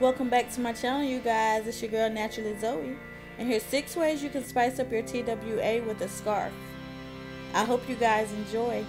Welcome back to my channel, you guys. It's your girl, Naturally Zoey. And here's six ways you can spice up your TWA with a scarf. I hope you guys enjoy.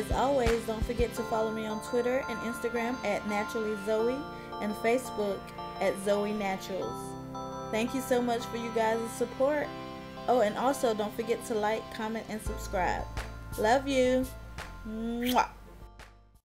As always, don't forget to follow me on Twitter and Instagram at Naturally Zoey and Facebook at Zoey Naturals. Thank you so much for you guys' support. Oh, and also don't forget to like, comment, and subscribe. Love you. Mwah.